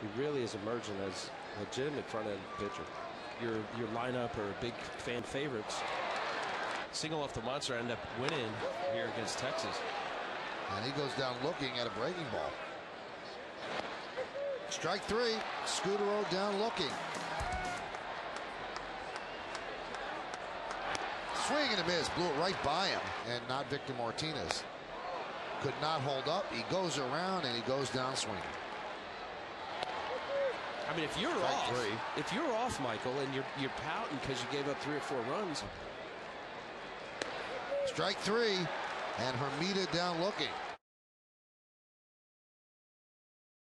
He really is emerging as a legitimate front-end pitcher. Your your lineup are big fan favorites. Single off the monster end up winning here against Texas. And he goes down looking at a breaking ball. Strike three. Scutaro down looking. Swing and a miss. Blew it right by him. And not Victor Martinez. Could not hold up. He goes around and he goes down swinging. I mean, if you're Strike off, three. if you're off, Michael, and you're you're pouting because you gave up three or four runs, Strike three. And Hermida down looking.